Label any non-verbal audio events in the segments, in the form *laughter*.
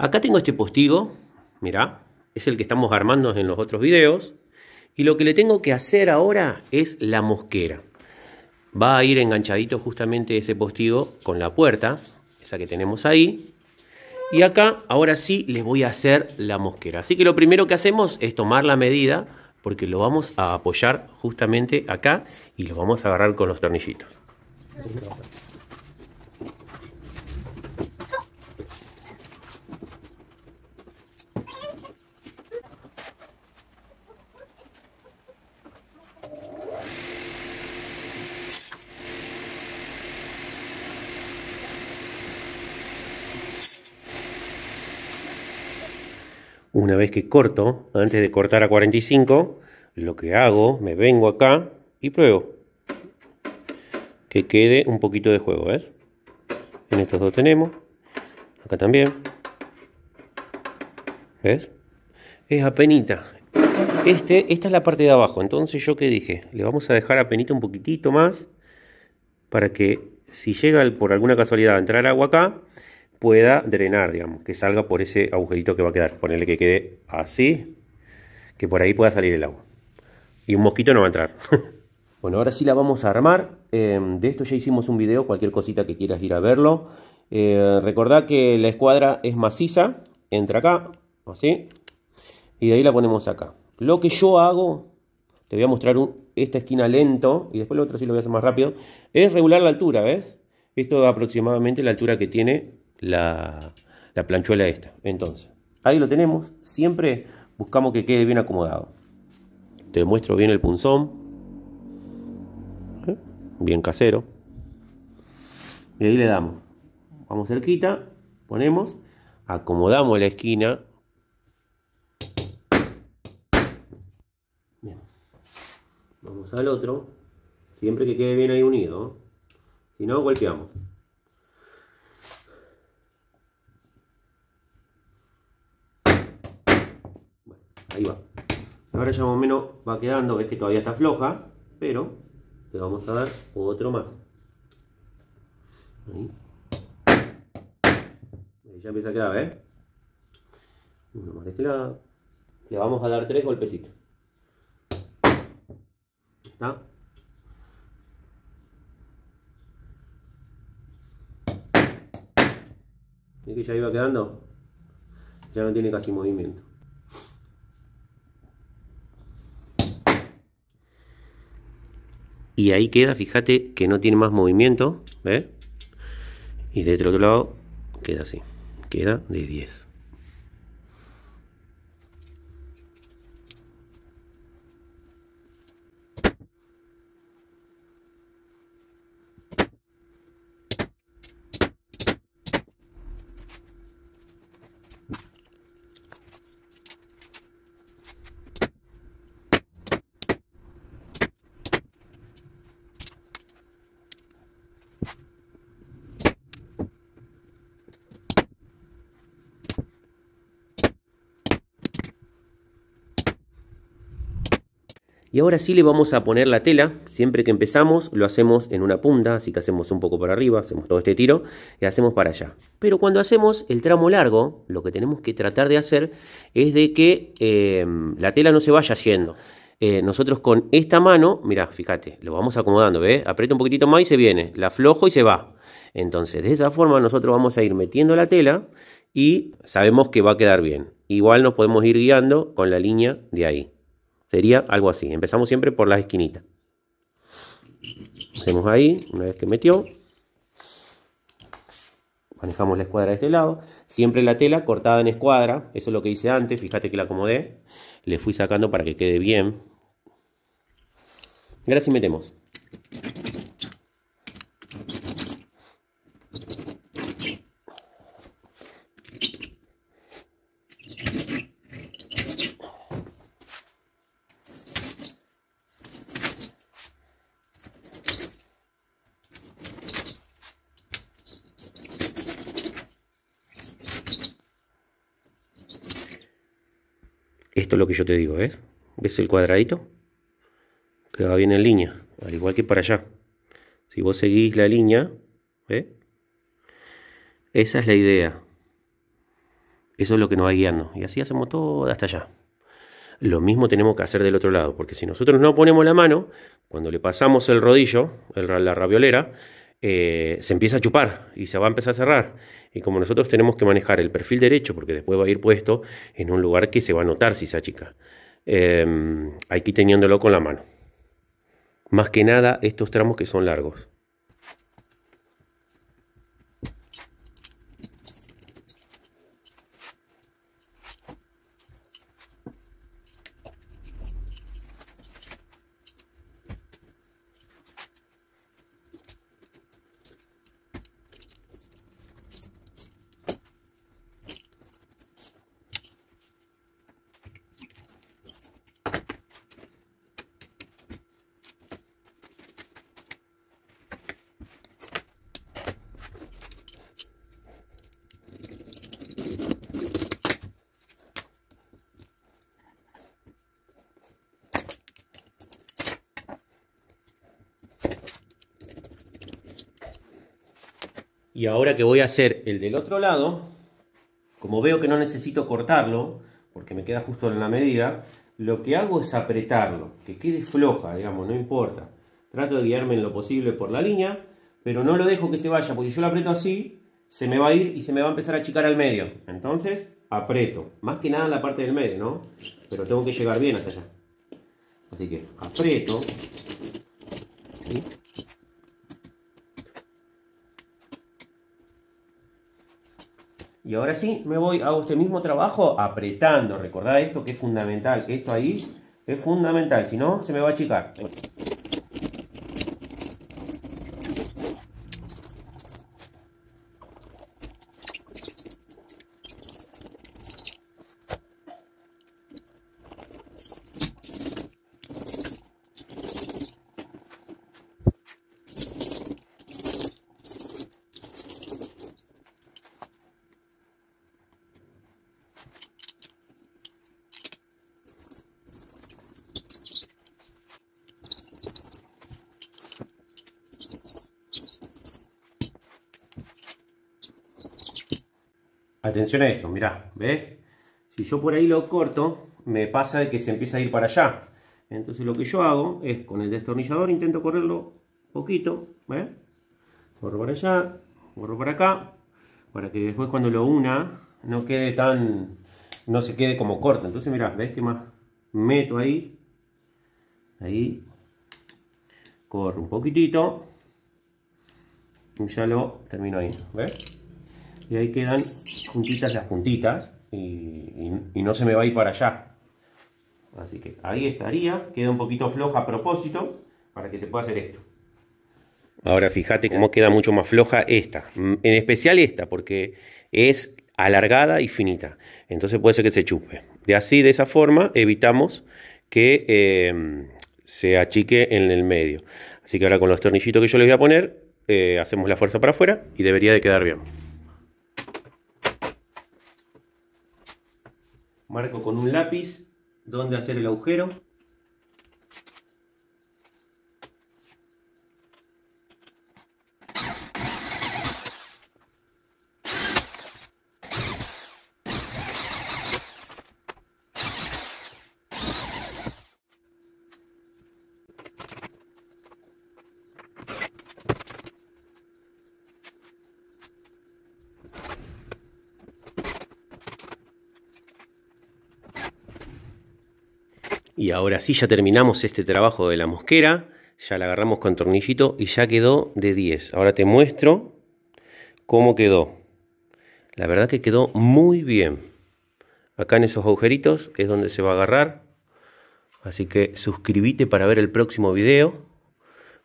Acá tengo este postigo, mirá, es el que estamos armando en los otros videos. Y lo que le tengo que hacer ahora es la mosquera. Va a ir enganchadito justamente ese postigo con la puerta, esa que tenemos ahí. Y acá, ahora sí, les voy a hacer la mosquera. Así que lo primero que hacemos es tomar la medida, porque lo vamos a apoyar justamente acá y lo vamos a agarrar con los tornillitos. Una vez que corto, antes de cortar a 45, lo que hago, me vengo acá y pruebo. Que quede un poquito de juego, ¿ves? En estos dos tenemos. Acá también. ¿Ves? Es apenita. Este, esta es la parte de abajo. Entonces yo que dije, le vamos a dejar apenita un poquitito más para que si llega por alguna casualidad a entrar agua acá, pueda drenar, digamos, que salga por ese agujerito que va a quedar. Ponerle que quede así, que por ahí pueda salir el agua. Y un mosquito no va a entrar. *laughs* bueno, ahora sí la vamos a armar. Em, de esto ya hicimos un video, cualquier cosita que quieras ir a verlo. Eh, que la escuadra es maciza, entra acá, así, y de ahí la ponemos acá. Lo que yo hago, te voy a mostrar esta esquina lento, y después lo otro sí lo voy a hacer más rápido, es regular la altura, ¿ves? Esto es aproximadamente la altura que tiene la, planchuela esta. Entonces, ahí lo tenemos. Siempre buscamos que quede bien acomodado. Te muestro bien el punzón. ¿Eh? Bien casero. Y ahí le damos. Vamos cerquita. Ponemos. Acomodamos la esquina. Bien. Vamos al otro. Siempre que quede bien ahí unido. Si no, golpeamos. Ahí va. Ahora ya más o menos va quedando, ves que todavía está floja, pero le vamos a dar otro más. Ahí. ya empieza a quedar, ¿ves? Uno más de este lado. Le vamos a dar tres golpecitos. ¿Está? ¿Ves que ya iba quedando? Ya no tiene casi movimiento. Y ahí queda, fíjate que no tiene más movimiento, ¿ves? Y de otro lado queda así, queda de 10. Y ahora sí le vamos a poner la tela. Siempre que empezamos lo hacemos en una punta, así que hacemos un poco para arriba, hacemos todo este tiro y hacemos para allá. Pero cuando hacemos el tramo largo, lo que tenemos que tratar de hacer es de que em, la tela no se vaya haciendo. Eh, nosotros con esta mano, mira, fíjate, lo vamos acomodando, ¿ves? Aprieta un poquitito más y se viene, la aflojo y se va. Entonces, de esa forma nosotros vamos a ir metiendo la tela y sabemos que va a quedar bien. Igual nos podemos ir guiando con la línea de ahí. Sería algo así. Empezamos siempre por las esquinitas. Hacemos ahí, una vez que metió. Manejamos la escuadra de este lado. Siempre la tela cortada en escuadra. Eso es lo que hice antes. Fíjate que la acomodé. Le fui sacando para que quede bien. Y ahora sí metemos. Esto es lo que yo te digo, ¿ves? ¿Ves el cuadradito? Que va bien en línea, al igual que para allá. Si vos seguís la línea, ¿ves? Esa es la idea. Eso es lo que nos va guiando. Y así hacemos todo hasta allá. Lo mismo tenemos que hacer del otro lado, porque si nosotros no ponemos la mano, cuando le pasamos el rodillo, la raviolera, eh, se empieza a chupar y se va a empezar a cerrar. Y como nosotros tenemos que manejar el perfil derecho, porque después va a ir puesto en un lugar que se va a notar si se achica, eh, hay que ir teniéndolo con la mano. Más que nada estos tramos que son largos. Y ahora que voy a hacer el del otro lado, como veo que no necesito cortarlo, porque me queda justo en la medida, lo que hago es apretarlo, que quede floja, digamos, no importa. Trato de guiarme en lo posible por la línea, pero no lo dejo que se vaya, porque si yo lo aprieto así, se me va a ir y se me va a empezar a achicar al medio. Entonces, aprieto. Más que nada en la parte del medio, ¿no? Pero tengo que llegar bien hasta allá. Así que aprieto. Y ahora sí, me voy, hago este mismo trabajo apretando. Recordad esto que es fundamental, esto ahí es fundamental, si no se me va a achicar. Atención a esto, mirá, ¿ves? Si yo por ahí lo corto, me pasa de que se empieza a ir para allá. Entonces lo que yo hago es con el destornillador intento correrlo poquito, ¿ves? Corro para allá, corro para acá, para que después cuando lo una no quede tan, no se quede como corto. Entonces mirá, ¿ves que más meto ahí? Ahí, corro un poquitito y ya lo termino ahí, ¿ves? Y ahí quedan juntitas las puntitas y, no se me va a ir para allá. Así que ahí estaría, queda un poquito floja a propósito para que se pueda hacer esto. Ahora fíjate cómo queda mucho más floja esta, en especial esta, porque es alargada y finita. Entonces puede ser que se chupe. De así, de esa forma, evitamos que eh, se achique en el medio. Así que ahora con los tornillitos que yo les voy a poner, eh, hacemos la fuerza para afuera y debería de quedar bien. Marco con un lápiz dónde hacer el agujero Y ahora sí ya terminamos este trabajo de la mosquera. Ya la agarramos con tornillito y ya quedó de 10. Ahora te muestro cómo quedó. La verdad que quedó muy bien. Acá en esos agujeritos es donde se va a agarrar. Así que suscríbete para ver el próximo video.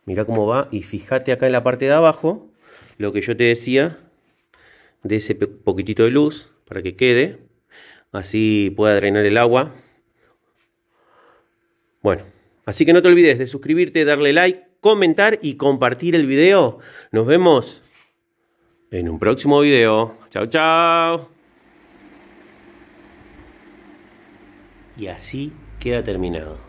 Mira cómo va y fíjate acá en la parte de abajo lo que yo te decía de ese poquitito de luz para que quede. Así pueda drenar el agua bueno, así que no te olvides de suscribirte, darle like, comentar y compartir el video. Nos vemos en un próximo video. Chao, chao. Y así queda terminado.